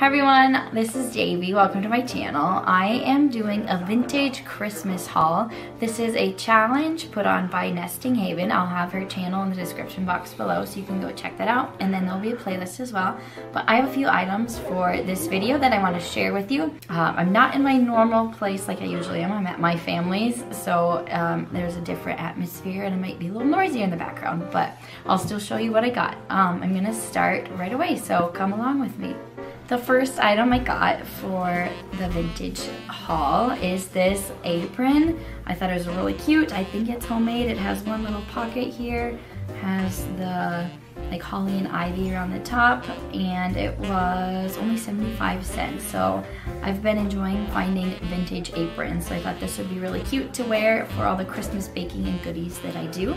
Hi everyone, this is Davee. Welcome to my channel. I am doing a vintage Christmas haul. This is a challenge put on by Nesting Haven. I'll have her channel in the description box below so you can go check that out and then there'll be a playlist as well. But I have a few items for this video that I want to share with you. Uh, I'm not in my normal place like I usually am. I'm at my family's so um, there's a different atmosphere and it might be a little noisier in the background but I'll still show you what I got. Um, I'm gonna start right away so come along with me. The first item I got for the vintage haul is this apron. I thought it was really cute. I think it's homemade. It has one little pocket here, has the like holly and ivy around the top and it was only 75 cents so I've been enjoying finding vintage aprons so I thought this would be really cute to wear for all the Christmas baking and goodies that I do.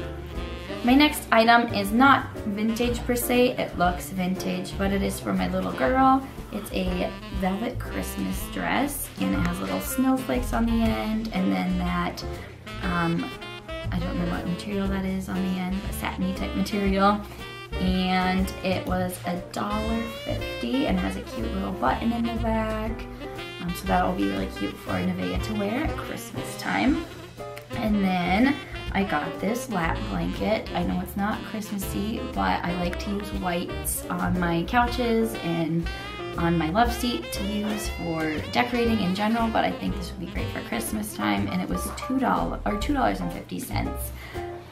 My next item is not vintage per se, it looks vintage, but it is for my little girl. It's a velvet Christmas dress and it has little snowflakes on the end and then that, um, I don't know what material that is on the end, a satiny type material. And it was a dollar fifty and has a cute little button in the back. Um, so that will be really cute for Nevaeh to wear at Christmas time. And then I got this lap blanket. I know it's not Christmassy, but I like to use whites on my couches and on my love seat to use for decorating in general, but I think this would be great for Christmas time. And it was $2 or $2.50.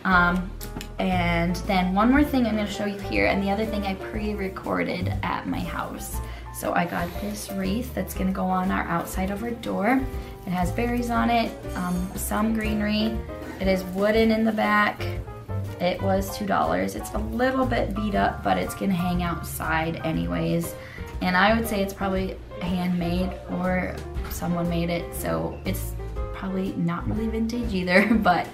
Um, and then one more thing I'm gonna show you here, and the other thing I pre-recorded at my house. So I got this wreath that's gonna go on our outside of our door. It has berries on it, um, some greenery, it is wooden in the back. It was $2. It's a little bit beat up, but it's gonna hang outside anyways. And I would say it's probably handmade or someone made it, so it's probably not really vintage either, but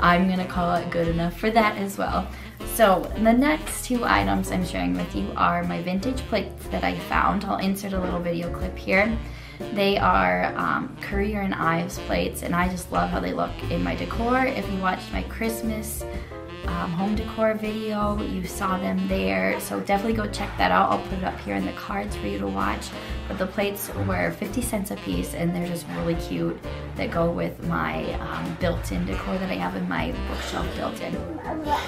I'm gonna call it good enough for that as well. So the next two items I'm sharing with you are my vintage plates that I found. I'll insert a little video clip here. They are um, Currier and Ives plates and I just love how they look in my decor. If you watched my Christmas um, home decor video, you saw them there. So definitely go check that out. I'll put it up here in the cards for you to watch. But the plates were 50 cents a piece and they're just really cute that go with my um, built-in decor that I have in my bookshelf built in.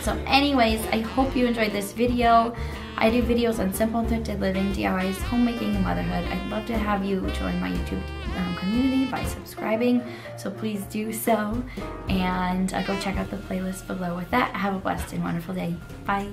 So anyways, I hope you enjoyed this video. I do videos on simple thrifted living, DIYs, homemaking, and motherhood. I'd love to have you join my YouTube um, community by subscribing, so please do so. And uh, go check out the playlist below with that. Have a blessed and wonderful day. Bye.